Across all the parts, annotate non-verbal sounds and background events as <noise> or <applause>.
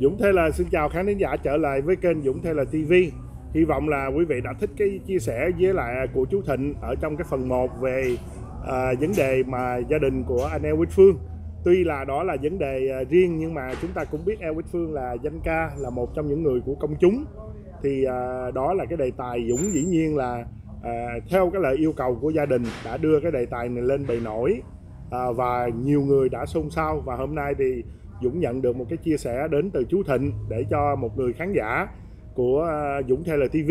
Dũng Taylor xin chào khán thính giả trở lại với kênh Dũng Taylor TV. Hy vọng là quý vị đã thích cái chia sẻ với lại của chú Thịnh ở trong cái phần 1 về à, vấn đề mà gia đình của anh Eo Quýt Phương. Tuy là đó là vấn đề à, riêng nhưng mà chúng ta cũng biết Eo Quýt Phương là danh ca, là một trong những người của công chúng. Thì à, đó là cái đề tài Dũng dĩ nhiên là à, theo cái lời yêu cầu của gia đình đã đưa cái đề tài này lên bề nổi à, và nhiều người đã xôn xao và hôm nay thì Dũng nhận được một cái chia sẻ đến từ chú Thịnh để cho một người khán giả của à, Dũng Taylor TV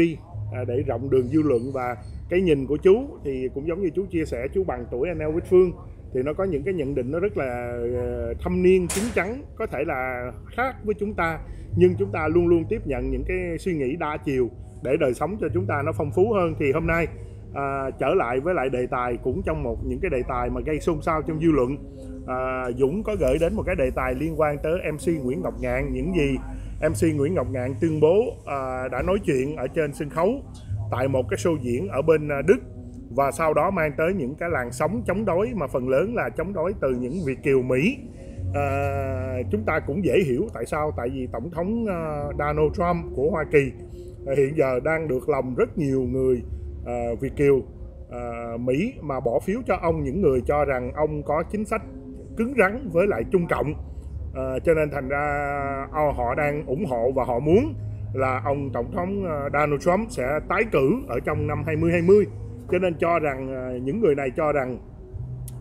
à, để rộng đường dư luận và cái nhìn của chú. Thì cũng giống như chú chia sẻ chú bằng tuổi anh Elvis Phương thì nó có những cái nhận định nó rất là ờ, thâm niên chín chắn có thể là khác với chúng ta. Nhưng chúng ta luôn luôn tiếp nhận những cái suy nghĩ đa chiều để đời sống cho chúng ta nó phong phú hơn. Thì hôm nay à, trở lại với lại đề tài cũng trong một những cái đề tài mà gây xôn xao trong dư luận à, Dũng có gửi đến một cái đề tài liên quan tới MC Nguyễn Ngọc Ngạn những gì MC Nguyễn Ngọc Ngạn tuyên bố à, đã nói chuyện ở trên sân khấu tại một cái show diễn ở bên à, Đức và sau đó mang tới những cái làn sóng chống đối mà phần lớn là chống đối từ những Việt kiều Mỹ. À, chúng ta cũng dễ hiểu tại sao tại vì tổng thống à, Donald Trump của Hoa Kỳ à, hiện giờ đang được lòng rất nhiều người à, Việt kiều à, Mỹ mà bỏ phiếu cho ông những người cho rằng ông có chính sách cứng rắn với lại Trung Cộng à, ờ, cho nên thành ra ờ, họ đang ủng hộ và họ muốn là ông tổng thống ờ, Donald Trump sẽ tái cử ở trong năm 2020 cho nên cho rằng những người này cho rằng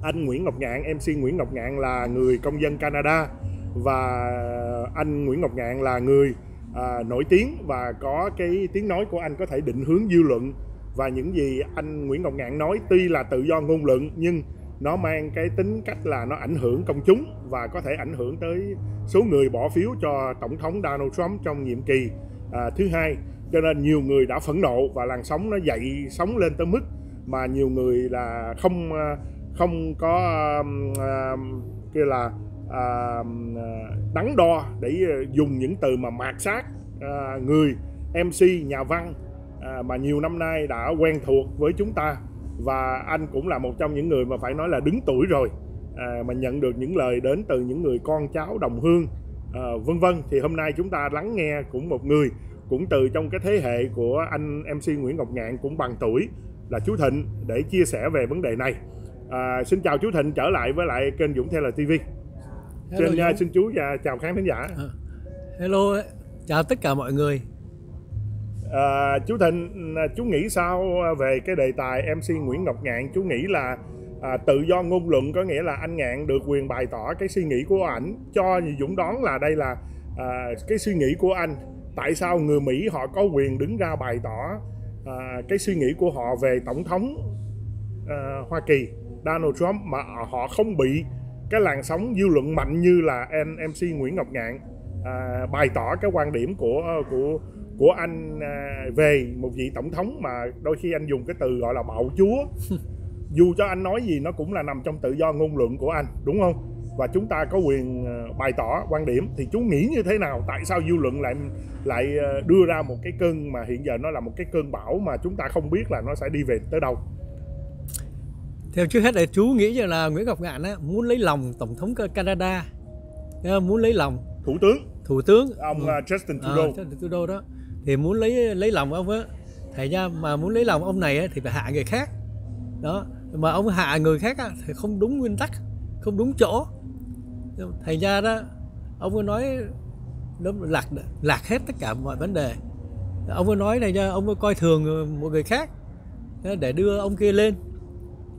anh Nguyễn Ngọc Ngạn MC Nguyễn Ngọc Ngạn là người công dân Canada và anh Nguyễn Ngọc Ngạn là người à, nổi tiếng và có cái tiếng nói của anh có thể định hướng dư luận. Và những gì anh Nguyễn Ngọc Ngạn nói tuy là tự do ngôn luận nhưng nó mang cái tính cách là nó ảnh hưởng công chúng và có thể ảnh hưởng tới số người bỏ phiếu cho tổng thống Donald Trump trong nhiệm kỳ à, thứ hai. Cho nên nhiều người đã phẫn nộ và làn sóng nó dậy sóng lên tới mức mà nhiều người là không à, không có à, kia là à, đắn đo để dùng những từ mà mạt sát à, người MC nhà văn à, mà nhiều năm nay đã quen thuộc với chúng ta và anh cũng là một trong những người mà phải nói là đứng tuổi rồi à, mà nhận được những lời đến từ những người con cháu đồng hương à, vân vân. Thì hôm nay chúng ta lắng nghe cũng một người cũng từ trong cái thế hệ của anh MC Nguyễn Ngọc Ngạn cũng bằng tuổi là chú Thịnh để chia sẻ về vấn đề này. À, xin chào chú Thịnh trở lại với lại kênh Dũng Taylor TV Hello, xin, Dũng. xin chú và chào khán thính giả. À, Hello, chào tất cả mọi người. À, chú Thịnh, ừ, chú nghĩ sao ờ, về cái đề tài MC Nguyễn Ngọc Ngạn? Chú nghĩ là à, tự do ngôn luận có nghĩa là anh Ngạn được quyền bày tỏ cái suy nghĩ của ảnh cho Dũng đoán là đây là à, cái suy nghĩ của anh. Tại sao người Mỹ họ có quyền đứng ra bày tỏ à, cái suy nghĩ của họ về tổng thống à, Hoa Kỳ Donald Trump mà họ không bị cái làn sóng dư luận mạnh như là MC Nguyễn Ngọc Ngạn à, bày tỏ cái quan điểm của của của anh à, về một vị tổng thống mà đôi khi anh dùng cái từ gọi là bạo chúa. <laughs> Dù cho anh nói gì nó cũng là nằm trong tự do ngôn luận của anh đúng không? Và chúng ta có quyền à, bày tỏ quan điểm. Thì chú nghĩ như thế nào? Tại sao dư luận lại lại à, đưa ra một cái cơn mà hiện giờ nó là một cái cơn bão mà chúng ta không biết là nó sẽ đi về tới đâu? Theo trước hết là chú nghĩ rằng là Nguyễn Ngọc Ngạn á, muốn lấy lòng tổng thống Ca- Canada, Ờ, muốn lấy lòng thủ tướng. Thủ tướng. Ông à, Justin Ờ, Trudeau. Justin Trudeau đó, thì muốn lấy lấy lòng ông á, thành ra mà muốn lấy lòng ông này á, thì phải hạ người khác, đó, mà ông hạ người khác á, thì không đúng nguyên tắc, không đúng chỗ, thành ra đó ông có nói nó lạc lạc hết tất cả mọi vấn đề, ông có nói này ra ông có coi thường một người khác để đưa ông kia lên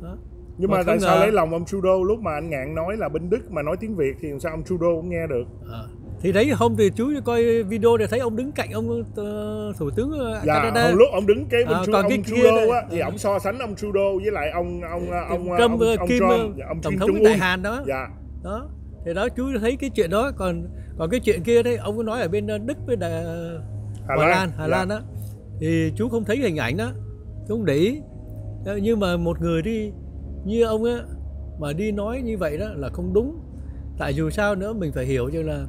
đó. nhưng Mà mà tại sao ngờ- lấy lòng ông Trudeau lúc mà anh Ngạn nói là bên Đức mà nói tiếng Việt thì làm sao ông Trudeau cũng nghe được Ờ. thì đấy hôm thì chú coi video để thấy ông đứng cạnh ông ờ, thủ tướng ờ, dạ Canada. hồi lúc ông đứng kế bên À, Tru- còn ông cái kia Trudeau á thì ờ. ông so sánh ông Trudeau với lại ông ông ông ông, Trump, ông, ông Kim Trump dạ, ông tổng thống Đại Hàn đó. Dạ. Đó thì đó chú thấy cái chuyện đó. Còn còn cái chuyện kia đấy ông có nói ở bên ờ, Đức với Đà, Hà Hà Lan, Hà dạ. Lan đó. Thì chú không thấy hình ảnh đó. Chú không để ý. Ờ, nhưng mà một người đi như ông á mà đi nói như vậy đó là không đúng. Tại dù sao nữa mình phải hiểu cho là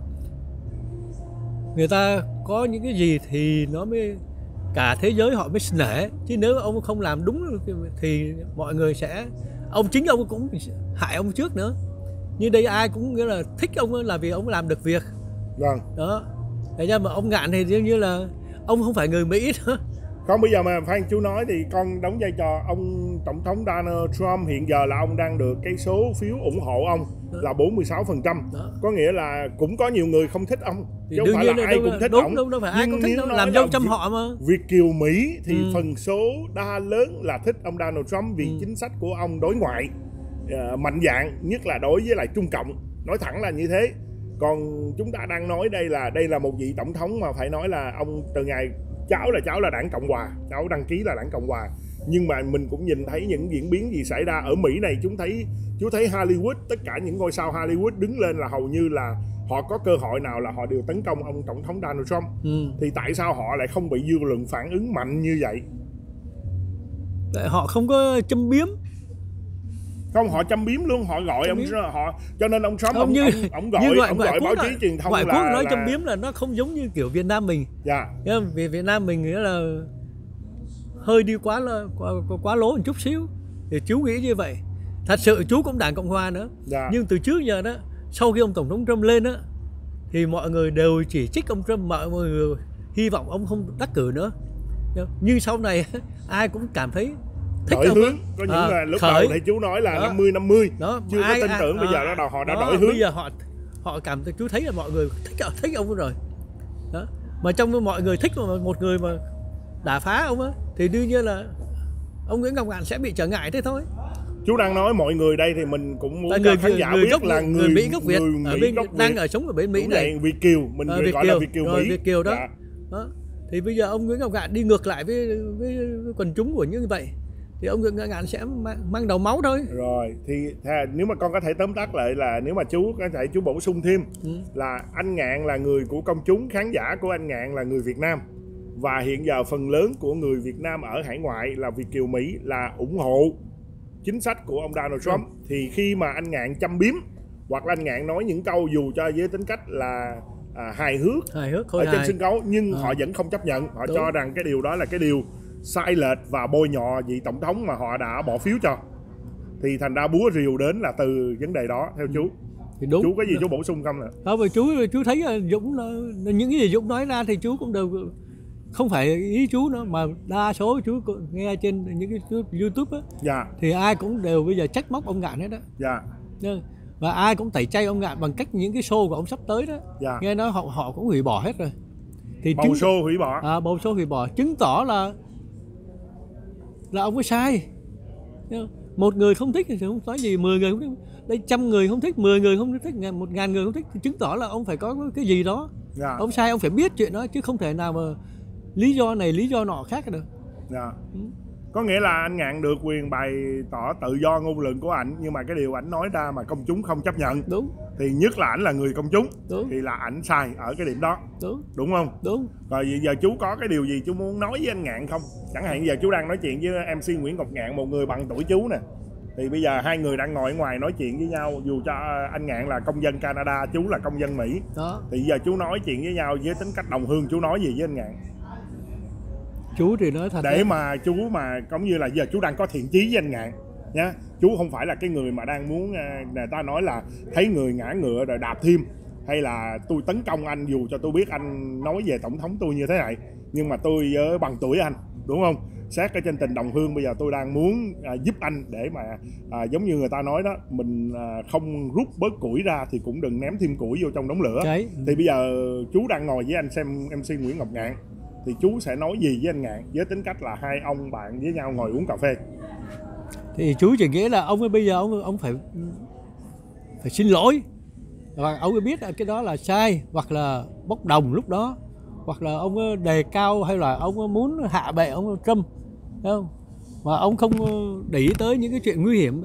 người ta có những cái gì thì nó mới cả thế giới họ mới nể. Chứ nếu ông không làm đúng thì mọi người sẽ ông chính ông cũng hại ông trước nữa. Như đây ai cũng nghĩa là thích ông là vì ông làm được việc. Vâng. Đó. Tại ra mà ông ngạn thì dường như là ông không phải người Mỹ <laughs> nữa không bây giờ mà Phan chú nói thì con đóng vai trò ông tổng thống Donald Trump hiện giờ là ông đang được cái số phiếu ủng hộ ông là 46%. Đó. Có nghĩa là cũng có nhiều người không thích ông. thì Chứ không đương phải nhiên là ai đúng, cũng thích đúng, ông. đúng đâu phải ai cũng thích nói làm là dâu trăm Việt- họ mà Việt kiều Mỹ thì Ừ. phần số đa lớn là thích ông Donald Trump vì Ừ. chính sách của ông đối ngoại ờ, mạnh dạng nhất là đối với lại Trung Cộng nói thẳng là như thế còn chúng ta đang nói đây là đây là một vị tổng thống mà phải nói là ông từ ngày cháu là cháu là đảng Cộng hòa cháu đăng ký là đảng Cộng hòa nhưng mà mình cũng nhìn thấy những diễn biến gì xảy ra ở Mỹ này chúng thấy chú thấy Hollywood tất cả những ngôi sao Hollywood đứng lên là hầu như là họ có cơ hội nào là họ đều tấn công ông tổng thống Donald Trump ừ. thì tại sao họ lại không bị dư luận phản ứng mạnh như vậy Tại họ không có châm biếm không họ châm biếm luôn họ gọi Châm ông biếm. họ cho nên ông Trump không ông, như ông, ông gọi như ngoại, ông gọi báo là- chí truyền thông ngoại là, quốc nói là, châm biếm là nó không giống như kiểu Việt Nam mình dạ không? Vì Việt Nam mình nghĩa là hơi đi quá là quá, quá, lố một chút xíu. Thì chú nghĩ như vậy. Thật sự chú cũng đảng cộng hòa nữa. Dạ. Nhưng từ trước giờ đó sau khi ông tổng thống Trump lên á thì mọi người đều chỉ trích ông Trump mọi người hy vọng ông không đắc cử nữa. Nhưng sau này <laughs> ai cũng cảm thấy thích đổi ông hướng. Có những À, lúc khởi. đầu thì chú nói là Đó. 50 50 đó chưa có ai- tin ai- tưởng bây à, giờ đó đầu họ đã đó, đổi hướng. bây giờ họ họ cảm thấy chú thấy là mọi người thích thích ông rồi. Đó. Mà trong mọi người thích mà một người mà đả phá ông á thì đương nhiên là ông Nguyễn Ngọc Ngạn sẽ bị trở ngại thế thôi chú đang nói mọi người đây thì mình cũng muốn người khán giả người biết gốc là người, Mỹ gốc Việt người ở Mỹ bên gốc đang Việt. ở sống ở bên Mỹ Đúng này Việt kiều mình người Việt gọi kiều. là Việt kiều Rồi, Mỹ Việt kiều đó. Dạ. đó thì bây giờ ông Nguyễn Ngọc Ngạn đi ngược lại với với, với quần chúng của như vậy thì ông Nguyễn Ngọc Ngạn sẽ mang, mang đầu máu thôi rồi thì thà, nếu mà con có thể tóm tắt lại là nếu mà chú có thể chú bổ sung thêm ừ. là anh Ngạn là người của công chúng khán giả của anh Ngạn là người Việt Nam và hiện giờ phần lớn của người Việt Nam ở hải ngoại là Việt kiều Mỹ là ủng hộ chính sách của ông Donald Trump. Thì khi mà anh Ngạn châm biếm hoặc là anh Ngạn nói những câu dù cho với tính cách là à, hài hước hài hước ở trên hài. sân khấu nhưng Ờ. họ vẫn không chấp nhận. Họ Đúng. cho rằng cái điều đó là cái điều sai lệch và bôi nhọ vị tổng thống mà họ đã bỏ phiếu cho. Thì thành ra búa rìu đến là từ vấn đề đó theo chú. Thì đúng. Chú có gì chú bổ sung không nữa Không, chú chú thấy là Dũng nó, những cái gì Dũng nói ra thì chú cũng đều không phải ý chú nữa mà đa số chú có nghe trên những cái tu- YouTube á dạ. thì ai cũng đều bây giờ trách móc ông Ngạn hết đó dạ. Và ai cũng tẩy chay ông Ngạn bằng cách những cái show của ông sắp tới đó. Dạ. Nghe nói họ họ cũng hủy bỏ hết rồi. Thì bầu xô hủy bỏ. À, bầu show hủy bỏ. Chứng tỏ là là ông ấy sai. Một người không thích thì không nói gì mười người không thích. Đây trăm người không thích mười người không thích một ngàn người không thích thì chứng tỏ là ông phải có cái gì đó. Dạ. Ông sai ông phải biết chuyện đó chứ không thể nào mà lý do này lý do nọ khác được dạ Ừ. có nghĩa là anh ngạn được quyền bày tỏ tự do ngôn luận của ảnh nhưng mà cái điều ảnh nói ra mà công chúng không chấp nhận đúng thì nhất là ảnh là người công chúng đúng thì là ảnh sai ở cái điểm đó đúng đúng không đúng rồi bây giờ chú có cái điều gì chú muốn nói với anh Ngạn không? Chẳng hạn giờ chú đang nói chuyện với MC Nguyễn Ngọc Ngạn, một người bằng tuổi chú nè. Thì bây giờ hai người đang ngồi ở ngoài nói chuyện với nhau, dù cho anh Ngạn là công dân Canada, chú là công dân Mỹ. đó Thì giờ chú nói chuyện với nhau với tính cách đồng hương, chú nói gì với anh Ngạn? Chú thì nói thật Để đấy. mà chú mà giống như là giờ chú đang có thiện chí với anh Ngạn nhá. Chú không phải là cái người mà đang muốn à, người ta nói là thấy người ngã ngựa rồi đạp thêm hay là tôi tấn công anh dù cho tôi biết anh nói về tổng thống tôi như thế này nhưng mà tôi ờ, bằng tuổi anh đúng không xét ở trên tình đồng hương bây giờ tôi đang muốn à, giúp anh để mà à, giống như người ta nói đó mình à, không rút bớt củi ra thì cũng đừng ném thêm củi vô trong đống lửa Đấy. thì bây giờ chú đang ngồi với anh xem MC Nguyễn Ngọc Ngạn thì chú sẽ nói gì với anh Ngạn với tính cách là hai ông bạn với nhau ngồi uống cà phê? Thì chú chỉ nghĩ là ông ấy bây giờ ông ông phải phải xin lỗi. Và ông ấy biết là cái đó là sai hoặc là bốc đồng lúc đó. Hoặc là ông ấy đề cao hay là ông ấy muốn hạ bệ ông Trump thấy không? Mà ông không để ý tới những cái chuyện nguy hiểm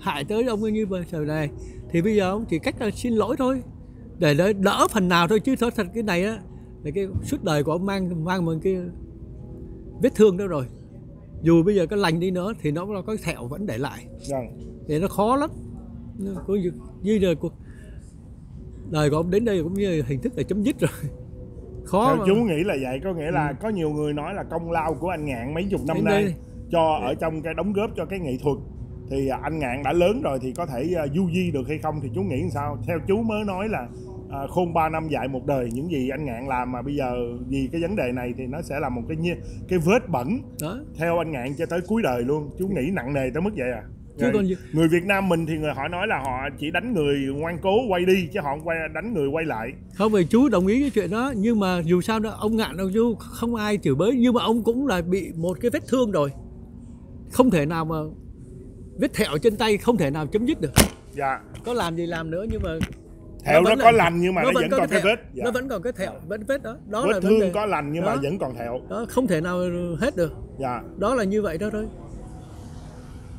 hại tới ông ấy như bây giờ này. Thì bây giờ ông chỉ cách là xin lỗi thôi. Để đỡ, đỡ phần nào thôi chứ thật cái này á là cái suốt đời của ông mang mang một cái vết thương đó rồi. Dù bây giờ có lành đi nữa thì nó có thẹo vẫn để lại. Vâng. thì nó khó lắm. Có như, là cuộc đời của ông đến đây cũng như hình thức là chấm dứt rồi. <laughs> Khó Theo mà. chú nghĩ là vậy có nghĩa là có nhiều người nói là công lao của anh Ngạn mấy chục năm Đến nay đây. cho ở trong cái đóng góp cho cái nghệ thuật. Thì anh Ngạn đã lớn rồi thì có thể à, du di được hay không thì chú nghĩ làm sao? Theo chú mới nói là à, khôn 3 năm dạy một đời những gì anh ngạn làm mà bây giờ vì cái vấn đề này thì nó sẽ là một cái cái vết bẩn đó. theo anh ngạn cho tới cuối đời luôn. Chú nghĩ nặng nề tới mức vậy à? Chứ người, còn gì- người Việt Nam mình thì người họ nói là họ chỉ đánh người ngoan cố quay đi chứ họ không quay đánh người quay lại. Không phải chú đồng ý cái chuyện đó nhưng mà dù sao đó ông ngạn ông chú không ai chửi bới nhưng mà ông cũng là bị một cái vết thương rồi. Không thể nào mà vết thẹo trên tay không thể nào chấm dứt được. Dạ. Có làm gì làm nữa nhưng mà thẹo nó, vẫn có là- lành nhưng mà nó, vẫn có còn cái vết. Dạ. nó vẫn còn cái thẹo vẫn vết đó. Đó vết là vấn thương có lành nhưng mà Đó. vẫn còn thẹo. Đó không thể nào hết được. Dạ. Đó là như vậy đó thôi.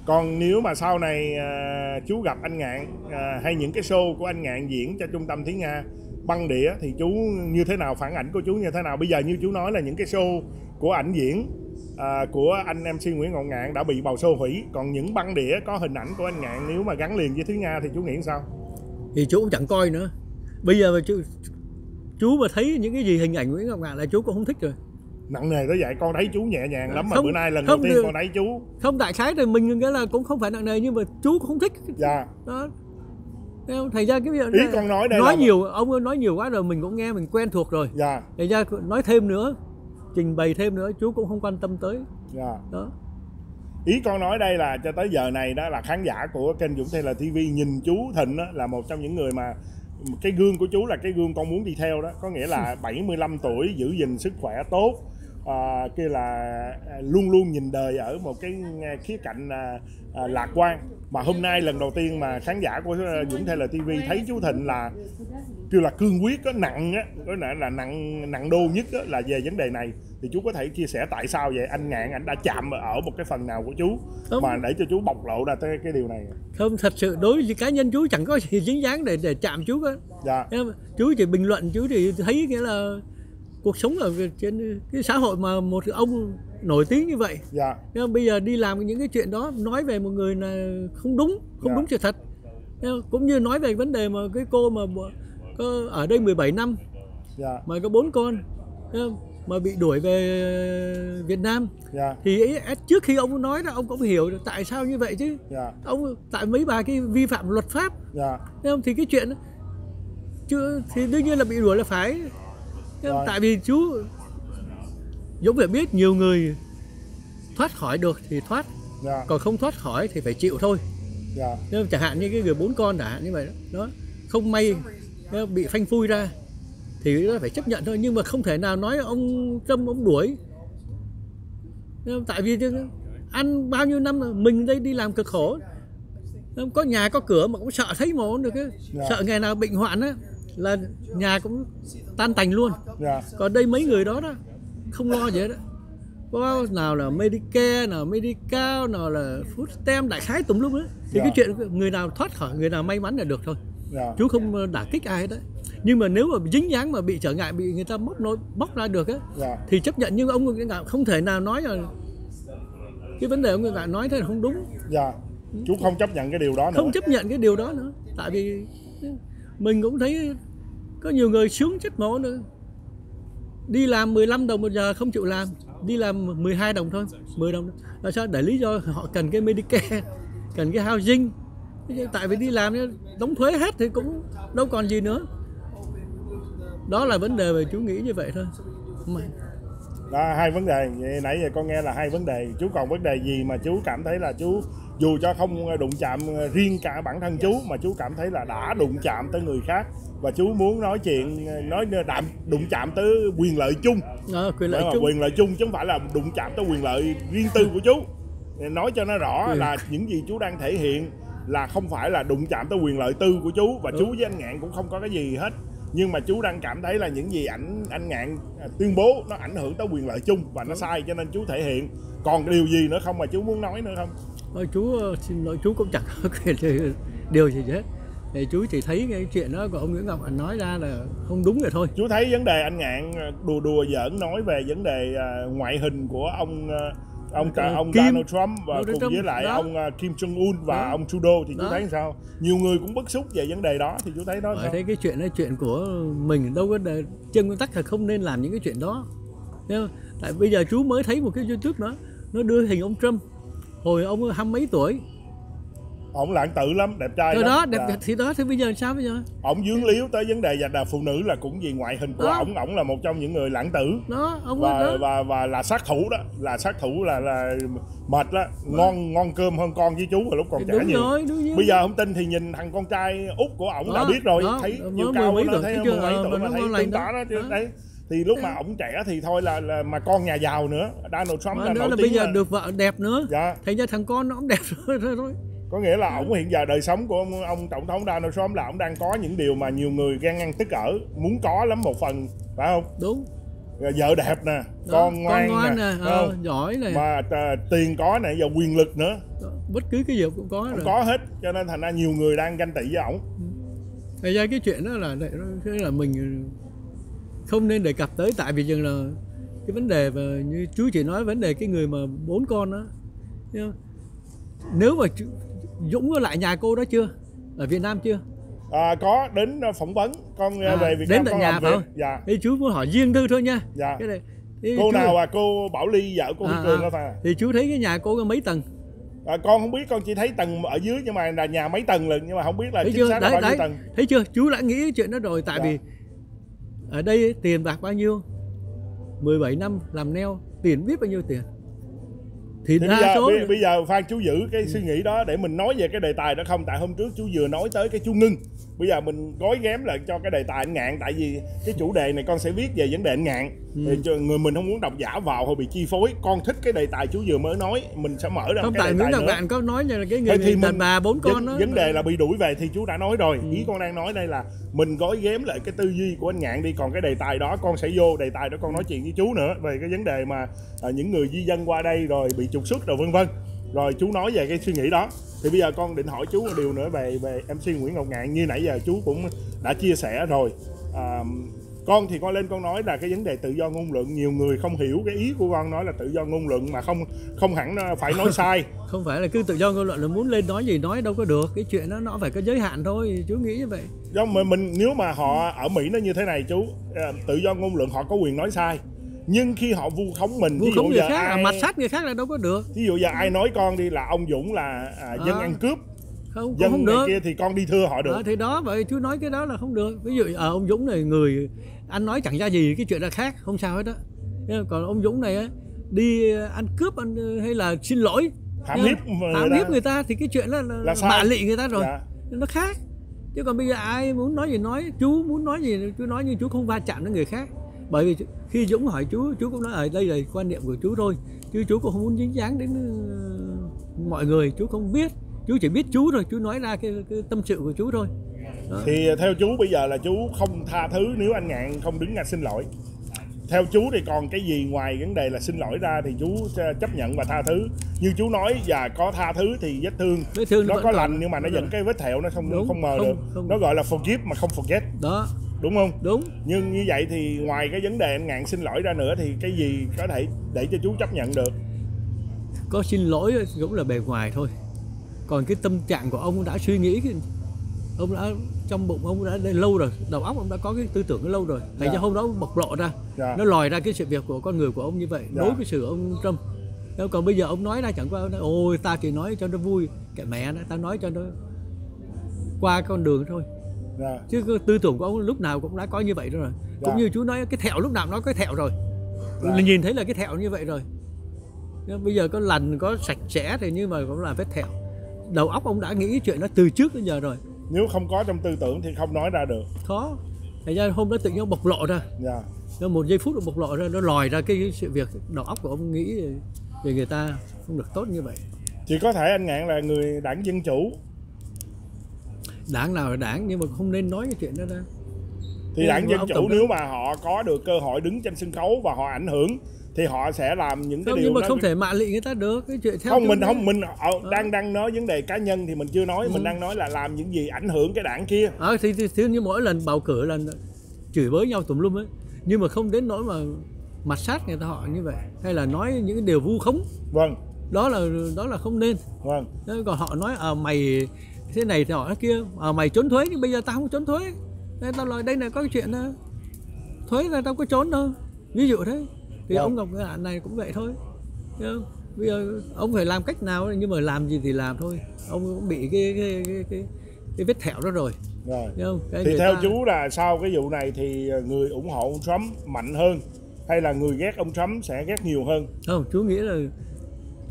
Còn nếu mà sau này à, chú gặp anh ngạn à, hay những cái show của anh ngạn diễn cho trung tâm tiếng nga băng đĩa thì chú như thế nào phản ảnh của chú như thế nào? Bây giờ như chú nói là những cái show của ảnh diễn à, của anh MC Nguyễn Ngọc Ngạn đã bị bầu show hủy. Còn những băng đĩa có hình ảnh của anh ngạn nếu mà gắn liền với Thúy Nga thì chú nghĩ sao thì chú cũng chẳng coi nữa. Bây giờ mà chú chú mà thấy những cái gì hình ảnh Nguyễn Ngọc Ngạn là chú cũng không thích rồi. Nặng nề tới vậy con thấy chú nhẹ nhàng lắm mà Không- bữa nay lần đầu tiên được. con thấy chú. Không đại khái thì mình nghĩa là cũng không phải nặng nề nhưng mà chú cũng không thích. Dạ. Đó. Không? thành ra cái việc Ý con nói đây nói là- nhiều ông ơi nói nhiều quá rồi mình cũng nghe mình quen thuộc rồi. Dạ. Thành ra nói thêm nữa trình bày thêm nữa chú cũng không quan tâm tới. Dạ. Đó ý con nói đây là cho tới giờ này đó là khán giả của kênh Dũng Taylor TV nhìn chú Thịnh đó, là một trong những người mà cái gương của chú là cái gương con muốn đi theo đó. Có nghĩa là <laughs> 75 tuổi giữ gìn sức khỏe tốt à, kia là à, luôn luôn nhìn đời ở một cái à, khía cạnh à, à, lạc quan. Mà hôm nay lần đầu tiên mà khán giả của à, Dũng Taylor TV thấy chú Thịnh là kêu là cương quyết á nặng á có lẽ là nặng nặng đô nhất á, là về vấn đề này. Thì chú có thể chia sẻ tại sao vậy? Anh ngạn anh đã chạm ở một cái phần nào của chú Không. mà để cho chú bộc lộ ra tới cái điều này? Không thật sự đối với cá nhân chú chẳng có gì dính dáng để để chạm chú cả. Dạ. Chú chỉ bình luận chú thì thấy nghĩa là cuộc sống ở trên cái xã hội mà một ông nổi tiếng như vậy dạ không? bây giờ đi làm những cái chuyện đó nói về một người là không đúng không Dạ. đúng sự thật không? cũng như nói về vấn đề mà cái cô mà có ở đây 17 năm dạ mà có bốn con mà bị đuổi về Việt Nam dạ thì ấy, trước khi ông nói đó ông cũng hiểu được tại sao như vậy chứ dạ ông tại mấy bà cái vi phạm luật pháp dạ Thấy không? Thì cái chuyện chưa thì đương nhiên là bị đuổi là phải. Rồi. Tại vì chú Dũng phải biết nhiều người thoát khỏi được thì thoát, dạ còn không thoát khỏi thì phải chịu thôi. dạ không? Chẳng hạn như cái người bốn con chẳng hạn như vậy đó. Không may bị phanh phui ra thì đó phải chấp nhận thôi nhưng mà không thể nào nói ông Trâm ông đuổi. Tại vì ăn bao nhiêu năm mình đây đi làm cực khổ có nhà có cửa mà cũng sợ thấy không được ấy. Dạ. sợ ngày nào bệnh hoạn á là nhà cũng tan tành luôn. Dạ. Còn đây mấy người đó đó. Không lo gì hết đó có nào là Medicare nào Medical nào là Food Stamp đại khái tùm lum đó thì Dạ. cái chuyện người nào thoát khỏi người nào may mắn là được thôi. Dạ. Chú không đả kích ai hết đấy nhưng mà nếu mà dính dáng mà bị trở ngại bị người ta móc nối bóc ra được á dạ. thì chấp nhận. Nhưng ông Nguyễn Ngạn không thể nào nói là cái vấn đề ông Nguyễn Ngạn nói thế là không đúng. Dạ. Chú không chấp nhận cái điều đó nữa. Không chấp nhận cái điều đó nữa. Tại vì mình cũng thấy có nhiều người sướng chết mổ nữa. Đi làm 15 đồng một giờ không chịu làm. Đi làm 12 đồng thôi 10 đồng. Thôi. là sao? Để lý do họ cần cái Medicare, <laughs> cần cái housing. Tại vì đi làm đóng thuế hết thì cũng đâu còn gì nữa. Đó là vấn đề về chú nghĩ như vậy thôi. Mà đó, hai vấn đề. Vậy nãy giờ con nghe là hai vấn đề. Chú còn vấn đề gì mà chú cảm thấy là chú dù cho không đụng chạm riêng cả bản thân chú mà chú cảm thấy là đã đụng chạm tới người khác và chú muốn nói chuyện nói đạm đụng chạm tới quyền lợi chung đó, quyền lợi chung quyền lợi chung chứ không phải là đụng chạm tới quyền lợi riêng tư của chú nói cho nó rõ Ừ. là những gì chú đang thể hiện là không phải là đụng chạm tới quyền lợi tư của chú và Ừ. chú với anh ngạn cũng không có cái gì hết nhưng mà chú đang cảm thấy là những gì ảnh anh ngạn à, tuyên bố nó ảnh hưởng tới quyền lợi chung và nó sai cho nên chú thể hiện. Còn điều gì nữa không mà chú muốn nói nữa không? Thôi chú ờ, xin lỗi chú cũng chẳng có <laughs> quyền điều- gì hết. Thì chú chỉ thấy cái chuyện đó của ông Nguyễn Ngọc Anh nói ra là không đúng rồi thôi. Chú thấy vấn đề anh ngạn à, đùa đùa giỡn nói về vấn đề à, ngoại hình của ông à, ông cả ông Kim. Donald Trump và Donald cùng Trump, với lại đó. ông à, Kim Jong Un và Đó. ông Trudeau thì chú Đó. thấy sao nhiều người cũng bức xúc về vấn đề đó thì chú thấy đó Bởi thế cái chuyện đó chuyện của mình đâu có đề, trên nguyên tắc là không nên làm những cái chuyện đó Thấy không? tại bây giờ chú mới thấy một cái youtube đó nó đưa hình ông Trump hồi ông hai mấy tuổi ổng lãng tử lắm đẹp trai Rồi lắm. đó đẹp Dạ. thì đó thì bây giờ sao bây giờ? Ổng dướng líu tới vấn đề giành đà phụ nữ là cũng vì ngoại hình của ổng. Ổng là một trong những người lãng tử đó ông và đó. và và là sát thủ đó là sát thủ là là mệt đó. Ngon ngon cơm hơn con với chú vào lúc còn Thì trẻ nhiều. rồi bây giờ không tin thì nhìn thằng con trai út của ổng đã Đó, biết rồi. đó, thấy chiều cao nó thấy mười mấy tuổi mà thấy tướng đó. đó chứ đấy. Thì lúc mà ổng trẻ thì thôi là, là mà con nhà giàu nữa. Donald Trump Mà là nổi là tiếng bây giờ là- được vợ đẹp nữa. Dạ. Thành ra thằng con nó cũng đẹp rồi <laughs> thôi có nghĩa là ổng hiện giờ đời sống của ông, ông tổng thống Donald Trump là ổng đang có những điều mà nhiều người gan ăn tức ở. Muốn có lắm một phần phải không? Đúng. Vợ đẹp nè Đó, con ngoan, con ngoan nè, nè ờ, không? giỏi này mà à, tiền có nè giờ quyền lực nữa. Đó, bất cứ cái gì cũng có rồi. có hết cho nên thành ra nhiều người đang ganh tị với ổng. Thành ra cái chuyện đó là là mình không nên đề cập tới tại vì rằng là cái vấn đề mà như chú chỉ nói vấn đề cái người mà bốn con đó nếu mà Dũng có lại nhà cô đó chưa? Ở Việt Nam chưa? À, có đến à, phỏng vấn. Con à, À, về Việt đến Nam tận con nhà làm phải không? dạ. Thì chú muốn hỏi riêng tư thôi nha. Dạ. Cái này thì cô chú- nào à? Cô Bảo Ly vợ cô Huy À, Cường à. đó phải thì chú thấy cái nhà cô có mấy tầng? À, con không biết con chỉ thấy tầng ở dưới nhưng mà là nhà mấy tầng lần nhưng mà không biết là thấy chính chưa? xác là đấy bao nhiêu tầng. Thấy chưa? Chú đã nghĩ chuyện đó rồi tại Dạ. vì ở đây tiền bạc bao nhiêu? 17 năm làm neo tiền biết bao nhiêu tiền thì, đa bây giờ, số bây, bây giờ Phan chú giữ cái suy nghĩ đó để mình nói về cái đề tài đó không? Tại hôm trước chú vừa nói tới cái chú ngưng bây giờ mình gói ghém lại cho cái đề tài anh ngạn tại vì cái chủ đề này con sẽ viết về vấn đề anh ngạn. Ừ. thì người mình không muốn đọc giả vào hoặc bị chi phối. Con thích cái đề tài chú vừa mới nói mình sẽ mở ra không cái tại tài nữa. bạn có nói như là cái người thì mình- bà bốn con vấn, đó. vấn đề là bị đuổi về thì chú đã nói rồi. Ừ. ý con đang nói đây là mình gói ghém lại cái tư duy của anh ngạn đi. Còn cái đề tài đó con sẽ vô đề tài đó con nói chuyện với chú nữa về cái vấn đề mà à, những người di dân qua đây rồi bị trục xuất rồi vân vân. Rồi chú nói về cái suy nghĩ đó thì bây giờ con định hỏi chú một điều nữa về về MC Nguyễn Ngọc Ngạn. Như nãy giờ chú cũng đã chia sẻ rồi. À, con thì con lên con nói là cái vấn đề tự do ngôn luận nhiều người không hiểu cái ý của con nói là tự do ngôn luận mà không không hẳn phải nói sai. <laughs> Không phải là cứ tự do ngôn luận là muốn lên nói gì nói đâu có được. Cái chuyện đó nó phải có giới hạn thôi chú nghĩ như vậy. Do mà mình nếu mà họ ở Mỹ nó như thế này chú à, tự do ngôn luận họ có quyền nói sai nhưng khi họ vu khống mình vu khống người khác ai, à, mặt sát người khác là đâu có được. ví dụ giờ ai nói con đi là ông Dũng là à, dân À. ăn cướp không dân không được. kia thì con đi thưa họ được. Ờ, thì đó vậy chú nói cái đó là không được. Ví dụ à, ông Dũng này người anh nói chẳng ra gì cái chuyện đó khác không sao hết Nhưng còn ông Dũng này á đi ăn cướp ăn hay là xin lỗi. Hãm hiếp người hãm ta. hiếp người ta thì cái chuyện đó là, Là sai. bạ lị người ta rồi. Dạ. nó khác. Chứ còn bây giờ ai muốn nói gì nói chú muốn nói gì chú nói nhưng chú không va chạm với người khác bởi vì khi Dũng hỏi chú chú cũng nói ở đây là quan niệm của chú thôi. Chứ chú cũng không muốn dính dáng đến ờ, mọi người. Chú không biết. Chú chỉ biết chú thôi. Chú nói ra cái, cái tâm sự của chú thôi. Đó. thì theo chú bây giờ là chú không tha thứ nếu anh ngạn không đứng ra xin lỗi. Theo chú thì còn cái gì ngoài vấn đề là xin lỗi ra thì chú chấp nhận và tha thứ. Như chú nói và có tha thứ thì vết thương vết thương nó vẫn có còn. lành nhưng mà nó vẫn rồi. cái vết thẹo nó không Đúng, không mờ không- được. không. nó gọi là forgive mà không forget. Đó đúng không? Đúng. Nhưng như vậy thì ngoài cái vấn đề anh ngạn xin lỗi ra nữa thì cái gì có thể để cho chú chấp nhận được? Có xin lỗi cũng là bề ngoài thôi. Còn cái tâm trạng của ông đã suy nghĩ cái ông đã trong bụng ông đã đây lâu rồi đầu óc ông đã có cái tư tưởng lâu rồi. Thành Dạ. ra hôm đó ông bộc lộ ra Dạ. nó lòi ra cái sự việc của con người của ông như vậy Dạ. đối với sự ông Trump. Đâu còn bây giờ ông nói ra chẳng qua nói, ôi ta chỉ nói cho nó vui kệ mẹ nó ta nói cho nó qua con đường thôi Dạ. chứ tư tưởng của ông lúc nào cũng đã có như vậy rồi. Dạ. cũng như chú nói cái thẹo lúc nào nó có thẹo rồi. Dạ. nhìn thấy là cái thẹo như vậy rồi. Bây giờ có lành có sạch sẽ thì nhưng mà cũng là vết thẹo. Đầu óc ông đã nghĩ chuyện đó từ trước đến giờ rồi. Nếu không có trong tư tưởng thì không nói ra được. Khó. Thành ra hôm đó tự nhiên bộc lộ ra. Dạ. Nó một giây phút nó bộc lộ ra nó lòi ra cái sự việc đầu óc của ông nghĩ về người ta không được tốt như vậy. Chỉ có thể anh ngạn là người đảng dân chủ đảng nào là đảng nhưng mà không nên nói cái chuyện đó ra. Thì Nhưng đảng dân chủ nếu mà họ có được cơ hội đứng trên sân khấu và họ ảnh hưởng thì họ sẽ làm những cái không điều nhưng mà nó- không thể mạ lị người ta được cái chuyện theo không mình nói. không mình ờ, đang đang nói vấn đề cá nhân thì mình chưa nói mình Ừ. đang nói là làm những gì ảnh hưởng cái đảng kia. Ờ thì, thì, thì như mỗi lần bầu cử là chửi bới nhau tùm lum ấy. Nhưng mà không đến nỗi mà mặt sát người ta họ như vậy hay là nói những cái điều vu khống. Vâng. Đó là đó là không nên. Vâng. Đó, còn họ nói à, mày thế này thì họ kia à, mày trốn thuế nhưng bây giờ tao không trốn thuế. Nên tao nói đây là có cái chuyện đó. thuế là tao có trốn đâu. Ví dụ thế. Thì Vâng. ông Ngọc Ngạn này cũng vậy thôi. Không? bây giờ ông phải làm cách nào nhưng mà làm gì thì làm thôi. Ông cũng bị cái cái cái cái, cái vết thẹo đó rồi. Rồi. Không? Cái thì theo ta- chú là sau cái vụ này thì người ủng hộ ông Trump mạnh hơn hay là người ghét ông Trump sẽ ghét nhiều hơn? Không chú nghĩ là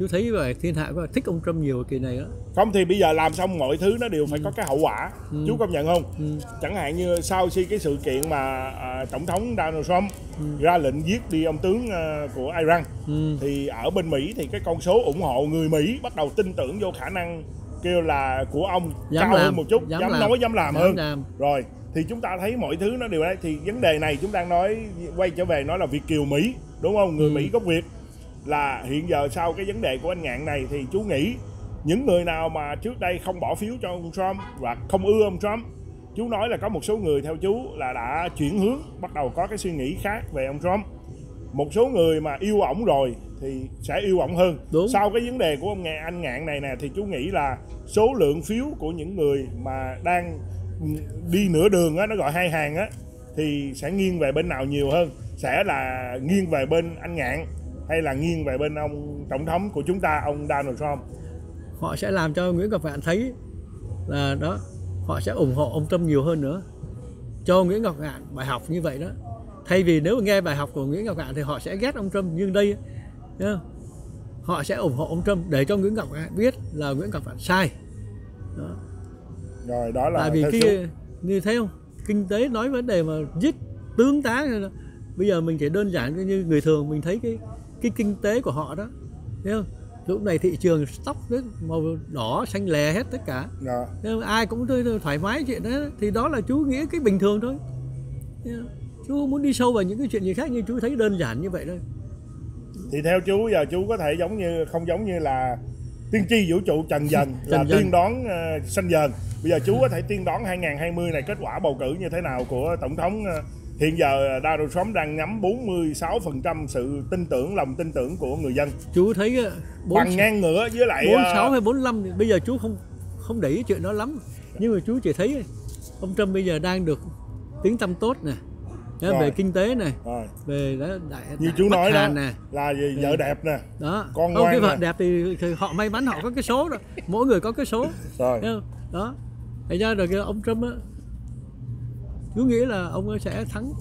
chú thấy vậy thiên hạ có thích ông Trump nhiều kỳ này đó không thì bây giờ làm xong mọi thứ nó đều phải có cái hậu quả Ừ. chú công nhận không ừ. chẳng hạn như sau khi cái sự kiện mà à, tổng thống Donald Trump Ừ. ra lệnh giết đi ông tướng à, của Iran Ừ. thì ở bên Mỹ thì cái con số ủng hộ người Mỹ bắt đầu tin tưởng vô khả năng kêu là của ông Dám cao làm, hơn một chút dám dám, làm, nói dám làm dám hơn làm. rồi thì chúng ta thấy mọi thứ nó đều đấy thì vấn đề này chúng đang nói quay trở về nói là Việt kiều Mỹ đúng không người Ừ. Mỹ gốc Việt là hiện giờ sau cái vấn đề của anh ngạn này thì chú nghĩ những người nào mà trước đây không bỏ phiếu cho ông Trump và không ưa ông Trump chú nói là có một số người theo chú là đã chuyển hướng bắt đầu có cái suy nghĩ khác về ông Trump. Một số người mà yêu ổng rồi thì sẽ yêu ổng hơn. Đúng. sau cái vấn đề của ông nghe anh ngạn này nè thì chú nghĩ là số lượng phiếu của những người mà đang đi nửa đường á nó gọi hai hàng á thì sẽ nghiêng về bên nào nhiều hơn? Sẽ là nghiêng về bên anh ngạn hay là nghiêng về bên ông tổng thống của chúng ta ông Donald Trump? Họ sẽ làm cho Nguyễn Ngọc Ngạn thấy là đó họ sẽ ủng hộ ông Trump nhiều hơn nữa. Cho Nguyễn Ngọc Ngạn bài học như vậy đó. Thay vì nếu nghe bài học của Nguyễn Ngọc Ngạn thì họ sẽ ghét ông Trump. Nhưng đây không? họ sẽ ủng hộ ông Trump để cho Nguyễn Ngọc Ngạn biết là Nguyễn Ngọc Ngạn sai. Đó. rồi đó là tại vì cái như thấy không? Kinh tế nói vấn đề mà giết tướng tá bây giờ mình chỉ đơn giản như người thường mình thấy cái cái kinh tế của họ đó thấy không lúc này thị trường stock rất màu đỏ xanh lè hết tất cả. Thấy không? ai cũng thoải mái chuyện đó thì đó là chú nghĩ cái bình thường thôi chú không muốn đi sâu vào những cái chuyện gì khác nhưng chú thấy đơn giản như vậy thôi thì theo chú giờ chú có thể giống như không giống như là tiên tri vũ trụ trần dần <laughs> là dần. tiên đoán uh, sanh dần bây giờ chú có thể tiên đoán 2020 này kết quả bầu cử như thế nào của tổng thống ờ, hiện giờ Donald Trump đang nhắm 46% sự tin tưởng lòng tin tưởng của người dân. Chú thấy ờ, bốn bằng ngang ngửa với lại bốn ờ, sáu hay bốn năm bây giờ chú không không để ý chuyện đó lắm. Nhưng mà chú chỉ thấy ông Trump bây giờ đang được tiếng tăm tốt nè Rồi. về kinh tế này rồi. về đó đại, như đại chú nói đó nè. là gì vợ đẹp nè đó. Con ngoan cái vợ đẹp thì, thì họ may mắn họ có cái số đó mỗi người có cái số. Rồi. Đó. Thành ra rồi cái ông Trump á chú nghĩ là ông sẽ thắng.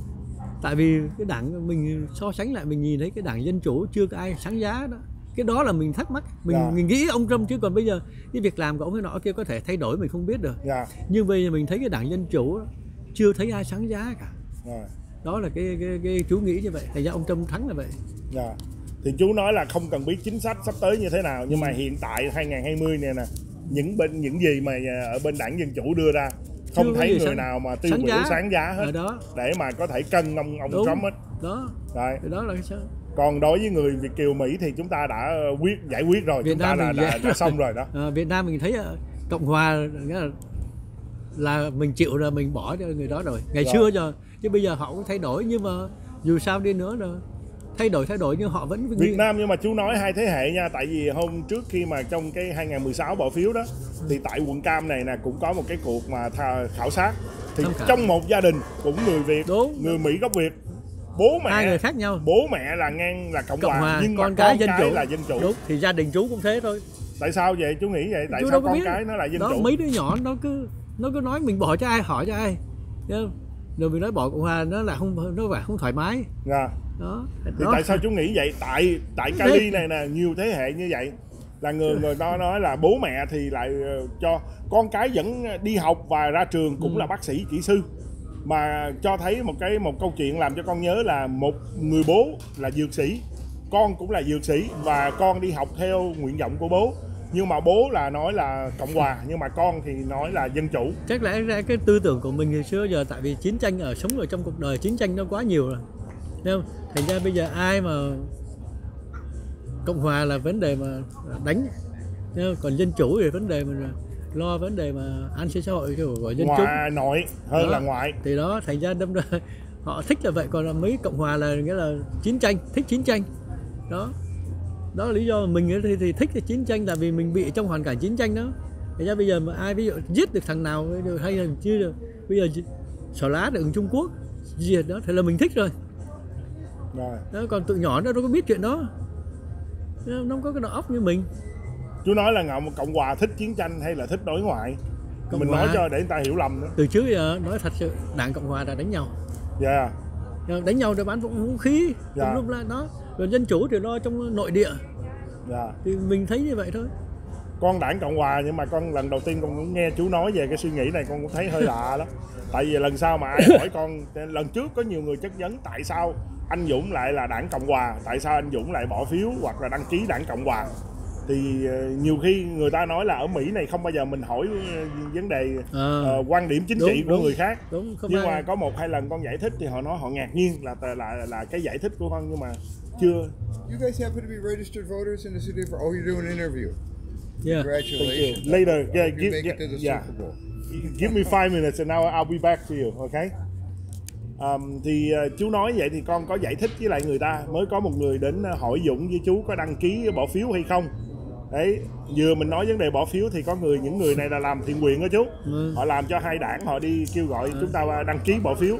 Tại vì cái đảng mình so sánh lại mình nhìn thấy cái đảng dân chủ chưa có ai sáng giá đó. Cái đó là mình thắc mắc. Mình Dạ. mình nghĩ ông Trump chứ còn bây giờ cái việc làm của ông ấy nọ kia có thể thay đổi mình không biết được. Dạ. Nhưng bây giờ mình thấy cái đảng dân chủ á, chưa thấy ai sáng giá cả. Rồi đó là cái cái, cái chú nghĩ như vậy. Thành ra ông Trump thắng là vậy. Dạ. Thì chú nói là không cần biết chính sách sắp tới như thế nào nhưng mà hiện tại 2020 này nè những bên những gì mà ở bên đảng dân chủ đưa ra không thấy người sáng- nào mà tiêu sáng biểu giá. sáng giá hết ở đó để mà có thể cân ông ông Đúng. Trump hết đó Đấy. thì đó là cái sao còn đối với người Việt kiều Mỹ thì chúng ta đã quyết giải quyết rồi Việt chúng ta Nam là, mình đã, đã rồi. xong rồi đó À, <laughs> Việt Nam mình thấy ờ, Cộng Hòa là, là mình chịu rồi mình bỏ cho người đó rồi ngày Rồi. xưa giờ chứ bây giờ họ cũng thay đổi nhưng mà dù sao đi nữa là thay đổi thay đổi nhưng họ vẫn Việt Nam nhưng mà chú nói hai thế hệ nha tại vì hôm trước khi mà trong cái 2016 bỏ phiếu đó thì tại quận Cam này nè cũng có một cái cuộc mà tha, khảo sát. Thì trong một gia đình cũng người Việt Đúng. người Mỹ gốc Việt bố mẹ hai người khác nhau. bố mẹ là ngang là cộng, Cộng hòa, nhưng con cái dân chủ. là dân chủ. Đúng thì gia đình chú cũng thế thôi. Tại sao vậy? Chú nghĩ vậy? Tại chú sao con biết. cái nó là dân đó, chủ? mấy đứa nhỏ nó cứ nó cứ nói mình bỏ cho ai hỏi cho ai. Rồi mình nói bỏ cộng hòa nó là không nó là không thoải mái. Dạ. Đó thì đó. tại sao chú nghĩ vậy? Tại tại. Cali này nè nhiều thế hệ như vậy. Là người người ta nói là bố mẹ thì lại ờ, cho con cái vẫn đi học và ra trường cũng Ừ. là bác sĩ kỹ sư. Mà cho thấy một cái một câu chuyện làm cho con nhớ là một người bố là dược sĩ con cũng là dược sĩ và con đi học theo nguyện vọng của bố. Nhưng mà bố là nói là cộng hòa nhưng mà con thì nói là dân chủ. Chắc lẽ ra cái tư tưởng của mình hồi xưa giờ tại vì chiến tranh ở sống ở trong cuộc đời chiến tranh nó quá nhiều rồi Không? thành ra bây giờ ai mà cộng hòa là vấn đề mà đánh không? còn dân chủ thì vấn đề mà lo vấn đề mà an sinh xã hội của, của dân chúng ngoại nội hơn Đó. là ngoại thì đó thành ra đâm ra <laughs> họ thích là vậy còn là mấy cộng hòa là nghĩa là chiến tranh thích chiến tranh đó đó là lý do mà mình thì, thì thích cái chiến tranh là vì mình bị trong hoàn cảnh chiến tranh đó thành ra bây giờ mà ai ví dụ giết được thằng nào hay là chưa được bây giờ xỏ lá được Trung Quốc diệt đó thì là mình thích rồi đó còn tụi nhỏ nó đâu có biết chuyện đó. Nó không có cái đầu óc như mình. Chú nói là ngọc cộng hòa thích chiến tranh hay là thích đối ngoại? Cộng mình hòa. nói cho để người ta hiểu lầm nữa. Từ trước giờ nói thật sự đảng cộng hòa là đánh nhau. Dạ. Đánh nhau để bán vũ khí Dạ. Cùng lúc là đó. Rồi dân chủ thì lo trong nội địa. Dạ. Thì mình thấy như vậy thôi. Con đảng cộng hòa nhưng mà con lần đầu tiên con cũng nghe chú nói về cái suy nghĩ này con cũng thấy hơi lạ lắm. Tại vì lần sau mà ai hỏi con lần trước có nhiều người chất vấn tại sao anh Dũng lại là đảng cộng hòa tại sao anh Dũng lại bỏ phiếu hoặc là đăng ký đảng cộng hòa thì ờ, nhiều khi người ta nói là ở Mỹ này không bao giờ mình hỏi ờ, vấn đề Ờ, ờ, quan điểm chính đúng, trị của đúng. người khác đúng không nhưng ai mà có một hai lần con giải thích thì họ nói họ ngạc nhiên là là là, là cái giải thích của con nhưng mà chưa You guys happen to be registered voters in the city for? Oh, you're doing an interview. yeah. Congratulations. Later, yeah, give- yeah, yeah. Give me five minutes and now I'll be back to you, okay? Um, thì uh, chú nói vậy thì con có giải thích với lại người ta. Mới có một người đến uh, hỏi Dũng với chú có đăng ký bỏ phiếu hay không. Đấy vừa mình nói vấn đề bỏ phiếu thì có người những người này là làm thiện nguyện đó chú. Ừ. họ làm cho hai đảng họ đi kêu gọi chúng ta đăng ký bỏ phiếu.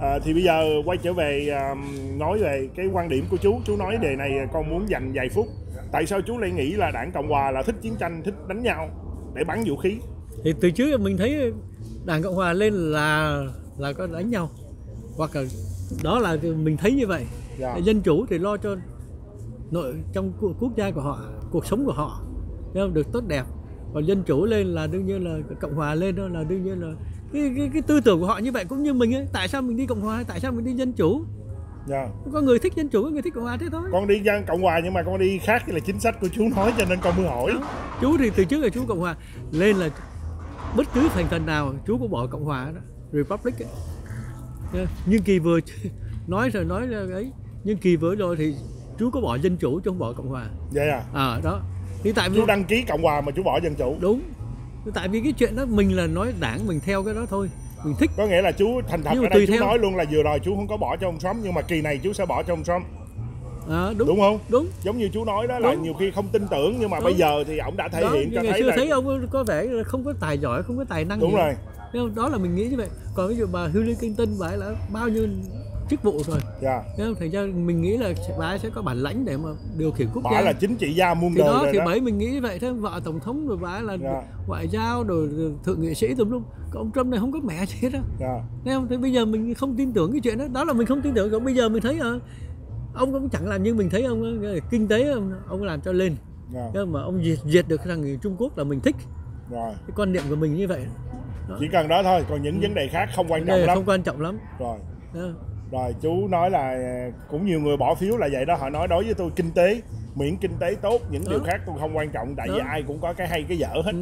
À, thì bây giờ quay trở về um, nói về cái quan điểm của chú. Chú nói đề này con muốn dành vài phút. Tại sao chú lại nghĩ là đảng cộng hòa là thích chiến tranh thích đánh nhau để bắn vũ khí? Thì từ trước mình thấy đảng cộng hòa lên là là có đánh nhau hoặc là đó là mình thấy như vậy Dạ. dân chủ thì lo cho nội trong quốc gia của họ cuộc sống của họ không? được tốt đẹp còn dân chủ lên là đương nhiên là cộng hòa lên đó là đương nhiên là cái, cái, cái tư tưởng của họ như vậy cũng như mình ấy tại sao mình đi cộng hòa tại sao mình đi dân chủ Dạ. có người thích dân chủ có người thích cộng hòa thế thôi con đi dân cộng hòa nhưng mà con đi khác là chính sách của chú nói cho nên con mới hỏi Đó. chú thì từ trước là chú cộng hòa lên là bất cứ thành phần nào chú cũng bỏ cộng hòa đó republic ấy. Nha. nhưng kỳ vừa <laughs> nói rồi nói là ấy. Nhưng kỳ vừa rồi thì chú có bỏ dân chủ chứ không bỏ cộng hòa. Vậy à? À đó. Thì tại vì chú đăng ký cộng hòa mà chú bỏ dân chủ. Đúng. Tại vì cái chuyện đó mình là nói đảng mình theo cái đó thôi. Mình thích. Có nghĩa là chú thành thật ở đây chú theo. nói luôn là vừa rồi chú không có bỏ cho ông Trump nhưng mà kỳ này chú sẽ bỏ cho ông Trump. À, đúng. Đúng không? Đúng. Giống như chú nói đó là Đúng. nhiều khi không tin tưởng nhưng mà Đúng. bây giờ thì ông đã thể đó, hiện cho thấy là thấy ông có vẻ không có tài giỏi không có tài năng đúng gì. rồi Không? đó là mình nghĩ như vậy. Còn ví dụ bà Hillary Clinton bà ấy là bao nhiêu chức vụ rồi? Dạ. Thấy không? thành ra mình nghĩ là bà ấy sẽ có bản lãnh để mà điều khiển quốc bà gia. là chính trị gia muôn thì đời đó rồi thì đó. bởi mình nghĩ như vậy thế vợ tổng thống rồi bà ấy là Dạ. ngoại giao rồi thượng nghị sĩ tùm lum. Ông Trump này không có mẹ gì hết đó dạ. Thấy không? Thế bây giờ mình không tin tưởng cái chuyện đó. Đó là mình không tin tưởng. Còn bây giờ mình thấy ờ, ông cũng chẳng làm như mình thấy ông kinh tế ông, ông làm cho lên. Dạ. Thế mà ông diệt, diệt được thằng Trung Quốc là mình thích. Rồi. Cái quan niệm của mình như vậy chỉ cần đó thôi còn những vấn đề khác không quan trọng lắm không quan trọng lắm rồi không? rồi chú nói là cũng nhiều người bỏ phiếu là vậy đó họ nói đối với tôi kinh tế miễn kinh tế tốt những Đó. điều khác tôi không quan trọng tại vì Đó. ai cũng có cái hay cái dở hết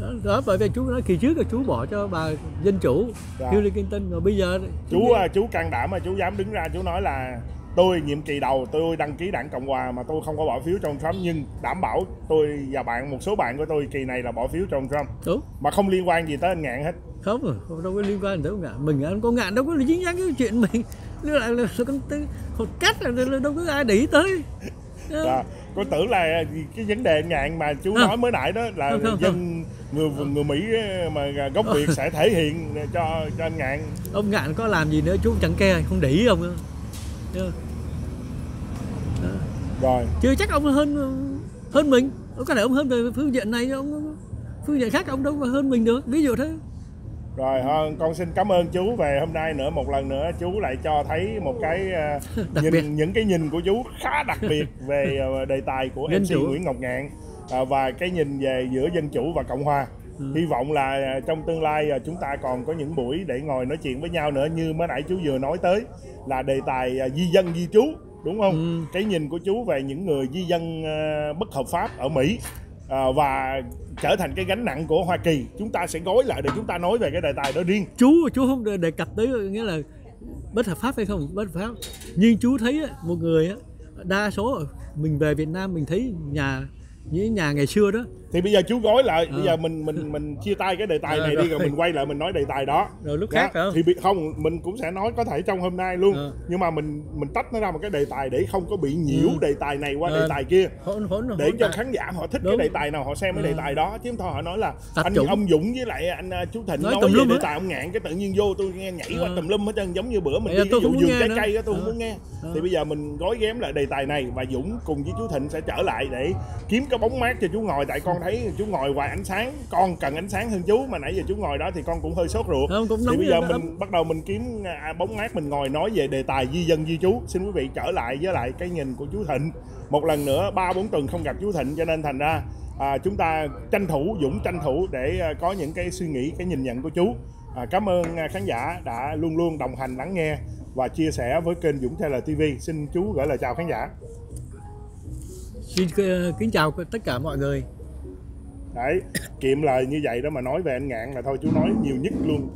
Ừ. Đó, đó bởi vì chú nói kỳ trước là chú bỏ cho bà dân chủ. Hillary Clinton rồi bây giờ chú à, chú can đảm mà chú dám đứng ra chú nói là tôi nhiệm kỳ đầu tôi đăng ký đảng cộng hòa mà tôi không có bỏ phiếu cho ông trump. Nhưng đảm bảo tôi và bạn một số bạn của tôi kỳ này là bỏ phiếu cho ông trump. Đúng. Mà không liên quan gì tới anh ngạn hết. Không không đâu có liên quan tới ông ngạn. Mình ăn con ngạn đâu có dính dáng cái chuyện mình. <laughs> Nó lại là con tư. Hột cát là, đâu có ai để ý tới. Không? là con tưởng là cái vấn đề anh ngạn mà chú Không. nói mới nãy đó là Không, không, dân người người mỹ mà gốc việt sẽ thể hiện cho cho anh ngạn. Ông ngạn có làm gì nữa chú chẳng care không để ý ông không? rồi chưa chắc ông hơn hơn mình có thể ông hơn về phương diện này ông phương diện khác ông đâu có hơn mình được ví dụ thế rồi thôi, con xin cảm ơn chú về hôm nay nữa một lần nữa chú lại cho thấy một cái à, <laughs> Đặc nhìn biệt. những cái nhìn của chú khá đặc biệt <laughs> về à, đề tài của Dân MC chủ. Nguyễn Ngọc Ngạn à, và cái nhìn về giữa dân chủ và cộng hòa Ừ. hy vọng là à, trong tương lai à, chúng ta còn có những buổi để ngồi nói chuyện với nhau nữa như mới nãy chú vừa nói tới là đề tài à, di dân di trú đúng không? Ừ. cái nhìn của chú về những người di dân bất hợp pháp ở Mỹ và trở thành cái gánh nặng của Hoa Kỳ. Chúng ta sẽ gói lại để chúng ta nói về cái đề tài đó riêng. Chú chú không đề cập tới nghĩa là bất hợp pháp hay không? Bất hợp pháp. Nhưng chú thấy một người đa số mình về Việt Nam mình thấy nhà những nhà ngày xưa đó thì bây giờ chú gói lại bây Ờ. giờ mình mình mình chia tay cái đề tài Ờ, này đi rồi. rồi mình quay lại mình nói đề tài đó rồi lúc Dạ, khác không thì bị, không mình cũng sẽ nói có thể trong hôm nay luôn Ờ. nhưng mà mình mình tách nó ra một cái đề tài để không có bị nhiễu Ừ. đề tài này qua Ờ. đề tài kia hỗn hỗn để hỗn cho tại- khán giả họ thích Đúng. cái đề tài nào họ xem cái đề tài đó chứ không thôi họ nói là Tập anh trung. ông Dũng với lại anh à, chú Thịnh Nói nói, về đề tài ông ngạn cái tự nhiên vô tôi nghe nhảy qua Ờ. tùm lum hết trơn giống như bữa mình đi cái vụ vườn nghe trái cây đó tôi không muốn nghe thì bây giờ mình gói ghém lại đề tài này và Dũng cùng với chú Thịnh sẽ trở lại để kiếm cái bóng mát cho chú ngồi tại con thấy chú ngồi ngoài ánh sáng con cần ánh sáng hơn chú mà nãy giờ chú ngồi đó thì con cũng hơi sốt ruột. Không, cũng thì bây giờ mình bắt đầu mình kiếm à, bóng mát mình ngồi nói về đề tài di dân di chú. Xin quý vị trở lại với lại cái nhìn của chú Thịnh. Một lần nữa ba bốn tuần không gặp chú Thịnh cho nên thành ra à, chúng ta tranh thủ Dũng tranh thủ để à, có những cái suy nghĩ cái nhìn nhận của chú. À, cảm ơn à, khán giả đã luôn luôn đồng hành lắng nghe và chia sẻ với kênh Dũng Taylor TV xin chú gửi lời chào khán giả. Xin ờ, kính chào tất cả mọi người đấy, kiệm lời như vậy đó mà nói về anh ngạn là thôi, chú nói nhiều nhất luôn.